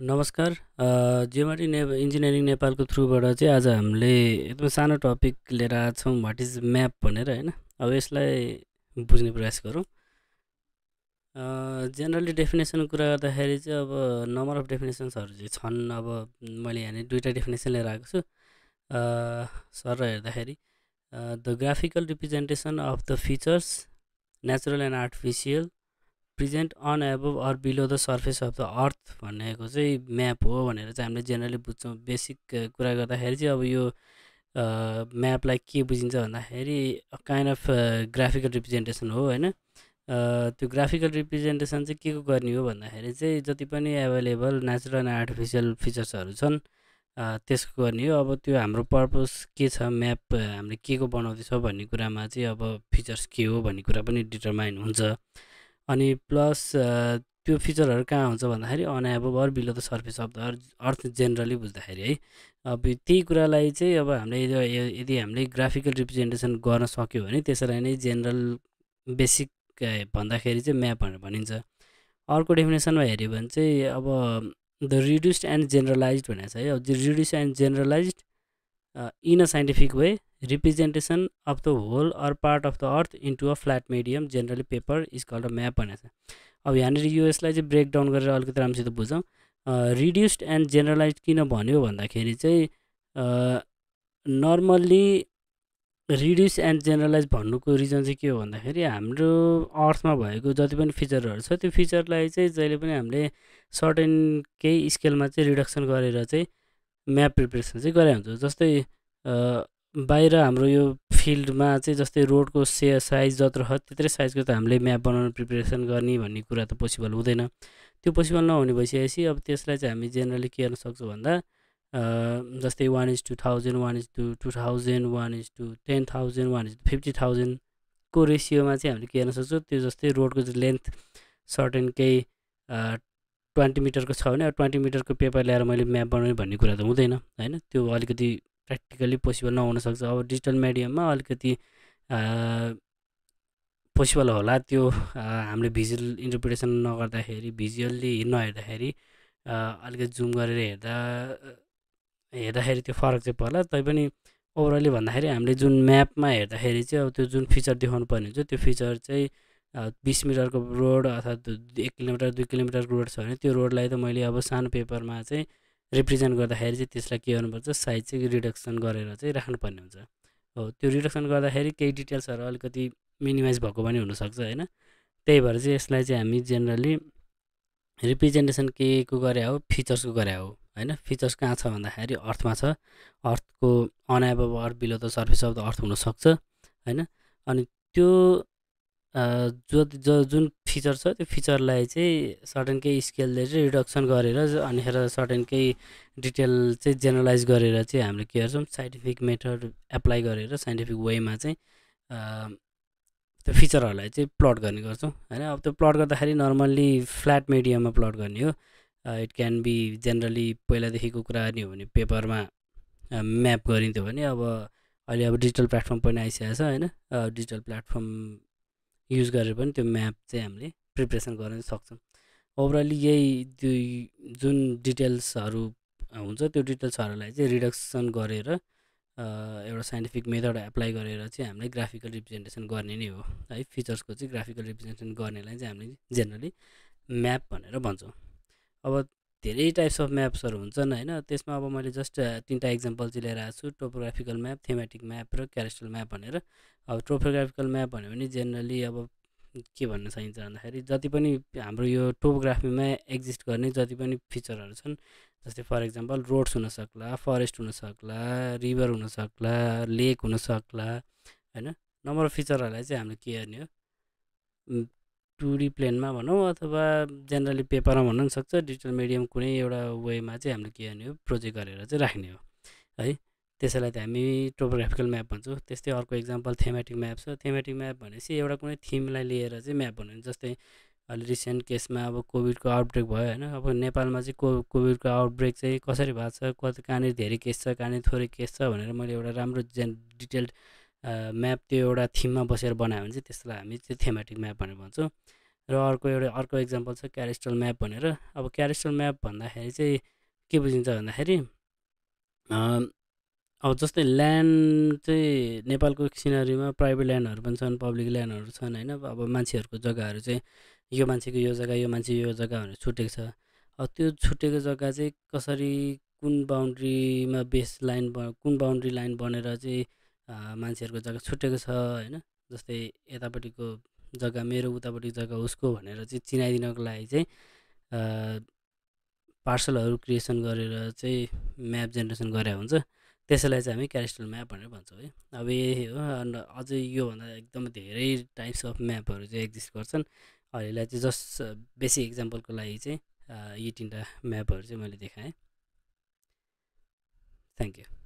नमस्कार। जियोमेट्री ने इन्जिनियरिङ नेपालको थ्रुबाट चाहिँ आज हामीले एकदमै सानो टपिक लिएर आएको छौँ वाट इज म्याप भनेर होइन? अब यसलाई बुझ्ने प्रयास गरौँ। जेनरली डेफिनेसनको कुरा गर्दाखेरि चाहिँ अब नम्बर अफ डेफिनेसन्सहरू चाहिँ छन्। अब मैले यहाँनिर दुईवटा डेफिनेसन लिएर आएको छु। सर हेर्दाखेरि the graphical representation of the features natural and artificial present on above or below the surface of the earth भनेको चाहिँ म्याप हो भनेर चाहिँ हामीले जेनरली बुझ्छौँ। बेसिक कुरा गर्दाखेरि चाहिँ अब यो म्यापलाई के बुझिन्छ भन्दाखेरि काइन्ड अफ ग्राफिकल रिप्रेजेन्टेसन हो होइन? त्यो ग्राफिकल रिप्रेजेन्टेसन चाहिँ के को गर्ने हो भन्दाखेरि चाहिँ जति पनि एभाइलेबल नेचुरल एन्ड आर्टिफिसियल फिचर्सहरू छन् त्यसको गर्ने हो। अब त्यो हाम्रो पर्पज के छ म्याप हामीले के को बनाउँदैछ भन्ने कुरामा चाहिँ अब फिचर्स के हो भन्ने कुरा पनि डिटरमाइन हुन्छ। अनि प्लस त्यो फिचरहरू कहाँ हुन्छ भन्दाखेरि on above or below the surface of the earth generally बुझ्दाखेरि है। अब त्यही कुरालाई चाहिँ अब हामीले यदि हामीले ग्राफिकल रिप्रेजेन्टेसन गर्न सक्यो भने त्यसलाई नै जेनरल बेसिक भन्दाखेरि चाहिँ म्याप भनेर भनिन्छ। अर्को डेफिनेसनमा हेऱ्यो भने चाहिँ अब द रिड्युस्ड एन्ड जेनरलाइज भनेको छ है। अब reduce and generalise in a scientific way representation of the whole or part of the earth into a flat medium generally paper is called a map भनेको छ अब यहाँनिर यो यसलाई चाहिँ ब्रेकडाउन गरेर अलिकति राम्रोसित बुझौँ रिड्युस्ड एन्ड जेनरलाइज किन भन्यो भन्दाखेरि चाहिँ नर्मल्ली रिड्युस एन्ड जेनरलाइज भन्नुको रिजन चाहिँ के हो भन्दाखेरि हाम्रो अर्थमा भएको जति पनि फिचरहरू छ त्यो फिचरलाई चाहिँ जहिले पनि हामीले सर्टेन केही स्केलमा चाहिँ रिडक्सन गरेर चाहिँ म्याप प्रिपेरेसन चाहिँ गरे हुन्छ। जस्तै बाहिर हाम्रो यो फिल्डमा चाहिँ जस्तै रोडको से साइज जत्रो छ त्यत्रै साइजको त हामीले म्याप बनाउनु प्रिपेरेसन गर्ने भन्ने कुरा त पोसिबल हुँदैन। त्यो पोसिबल नहुने भइसकेपछि अब त्यसलाई चाहिँ हामी जेनरली के गर्न सक्छौँ भन्दा जस्तै one is two thousand one is to two thousand one is to ten thousand one is fifty थाउजन्डको रेसियोमा चाहिँ हामीले के गर्न सक्छौँ त्यो जस्तै रोडको लेन्थ सर्टेन केही ट्वेन्टी मिटरको छ भने अब ट्वेन्टी मिटरको पेपर ल्याएर मैले म्याप बनाउने भन्ने कुरा त हुँदैन होइन? त्यो अलिकति प्र्याक्टिकली पोसिबल नहुनसक्छ अब डिजिटल मिडियममा अलिकति पोसिबल होला। त्यो हामीले भिजुअल इन्टरप्रिटेसन नगर्दाखेरि भिजुअल्ली नहेर्दाखेरि अलिकति जुम गरेर हेर्दा हेर्दाखेरि त्यो फरक चाहिँ पर्ला। तैपनि ओभरअली भन्दाखेरि हामीले जुन म्यापमा हेर्दाखेरि चाहिँ अब त्यो जुन फिचर देखाउनु पर्ने हुन्छ त्यो फिचर चाहिँ बिस मिटरको रोड अथवा एक किलोमिटर दुई किलोमिटरको रोड छ भने त्यो रोडलाई त मैले अब सानो पेपरमा चाहिँ रिप्रेजेन्ट गर्दाखेरि चाहिँ त्यसलाई के गर्नुपर्छ? साइज चाहिँ रिडक्सन गरेर चाहिँ राख्नुपर्ने हुन्छ। हो त्यो रिडक्सन गर्दाखेरि केही डिटेल्सहरू अलिकति मिनिमाइज भएको पनि हुनसक्छ होइन? त्यही भएर चाहिँ यसलाई चाहिँ हामी जेनरली रिप्रेजेन्टेसन के को गरे हो फिचर्सको गरे हो होइन? फिचर्स कहाँ छ भन्दाखेरि अर्थमा छ। अर्थको on above earth below the surface of the earth हुनसक्छ होइन? अनि त्यो जो जो जुन फिचर छ त्यो फिचरलाई चाहिँ सर्टेन केही स्केलले चाहिँ रिडक्सन गरेर अनिखेर सर्टेन केही डिटेल चाहिँ जेनरलाइज गरेर चाहिँ हामीले के गर्छौँ साइन्टिफिक मेथड एप्लाई गरेर साइन्टिफिक वेमा चाहिँ त्यो फिचरहरूलाई चाहिँ प्लट गर्ने गर्छौँ। होइन अब त्यो प्लट गर्दाखेरि नर्मल्ली फ्ल्याट मिडियममा प्लट गर्ने हो। इट क्यान बी जेनरली पहिलादेखिको कुरा गर्ने हो भने पेपरमा म्याप गरिन्थ्यो भने अब अहिले अब डिजिटल प्लेटफर्म पनि आइसकेको छ होइन। डिजिटल प्लेटफर्म युज गरेर पनि त्यो म्याप चाहिँ हामीले प्रिपरेसन गर्न सक्छौँ। ओभरअली यही त्यो जुन डिटेल्सहरू हुन्छ त्यो डिटेल्सहरूलाई चाहिँ रिडक्सन गरेर एउटा साइन्टिफिक मेथड एप्लाई गरेर चाहिँ हामीले ग्राफिकल रिप्रेजेन्टेसन गर्ने नै हो। है फिचर्सको चाहिँ ग्राफिकल रिप्रेजेन्टेसन गर्नेलाई चाहिँ हामीले जेनरली म्याप भनेर भन्छौँ। अब धेरै टाइप्स अफ म्याप्सहरू हुन्छन् होइन? त्यसमा अब मैले जस्ट तिनवटा इक्जाम्पल चाहिँ लिएर आएको छु टोपोग्राफिकल म्याप थेमेटिक म्याप र क्यारेस्टल म्याप भनेर। अब टोपोग्राफिकल म्याप भन्यो भने जेनरली अब के भन्न सकिन्छ भन्दाखेरि जति पनि हाम्रो यो टोपोग्राफीमा एक्जिस्ट गर्ने जति पनि फिचरहरू छन् जस्तै फर इक्जाम्पल रोड्स हुनसक्ला फरेस्ट हुनसक्ला रिभर हुनसक्ला लेक हुनसक्ला होइन? नम्बर अफ फिचरहरूलाई चाहिँ हामीले के गर्ने हो? टु डी प्लेनमा भनौँ अथवा जेनरली पेपरमा भन्नु पनि सक्छ डिजिटल मिडियम कुनै एउटा वेमा चाहिँ हामीले के गर्ने हो प्रोजेक्ट गरेर चाहिँ राख्ने हो। है त्यसैलाई त हामी टोपोग्राफिकल म्याप भन्छौँ। त्यस्तै अर्को इक्जाम्पल थेमेटिक म्याप छ। थेमेटिक म्याप भनेपछि एउटा कुनै थिमलाई लिएर चाहिँ म्याप बनाउने जस्तै अहिले रिसेन्ट केसमा अब कोभिडको आउटब्रेक भयो होइन अब नेपालमा चाहिँ को कोभिडको आउटब्रेक चाहिँ कसरी भएको छ कति कहाँनिर धेरै केस छ कहाँनिर थोरै केस छ भनेर मैले एउटा राम्रो जेन डिटेल्ड म्याप त्यो एउटा थिममा बसेर बनायो भने चाहिँ त्यसलाई हामी चाहिँ थेमेटिक म्याप भनेर भन्छौँ। र अर्को एउटा अर्को इक्जाम्पल छ क्यारेस्टल म्याप भनेर। अब क्यारेस्टल म्याप भन्दाखेरि चाहिँ के बुझिन्छ भन्दाखेरि अब जस्तै ल्यान्ड चाहिँ नेपालको सिनारीमा प्राइभेट ल्यान्डहरू पनि छन् पब्लिक ल्यान्डहरू छन् होइन? अब मान्छेहरूको जग्गाहरू चाहिँ यो मान्छेको यो जग्गा यो मान्छे यो जग्गा भनेर छुटेको छ। अब त्यो छुटेको जग्गा चाहिँ कसरी कुन बााउन्ड्रीमा बेस लाइन कुन बााउन्ड्री लाइन बनेर चाहिँ मान्छेहरूको जग्गा छुटेको छ होइन? जस्तै यतापट्टिको जग्गा मेरो उतापट्टि जग्गा उसको भनेर चाहिँ चिनाइदिनको लागि चाहिँ पार्सलहरू क्रिएसन गरेर चाहिँ म्याप जेनेरेसन गरे हुन्छ। त्यसैलाई चाहिँ हामी क्यारेस्टल म्याप भनेर भन्छौँ है? अब यही हो अन्त अझै योभन्दा एकदमै धेरै टाइप्स अफ म्यापहरू चाहिँ एक्जिस्ट गर्छन्। अहिलेलाई चाहिँ जस्ट बेसिक इक्जाम्पलको लागि चाहिँ यी तिनवटा म्यापहरू चाहिँ मैले देखाएँ। Thank you.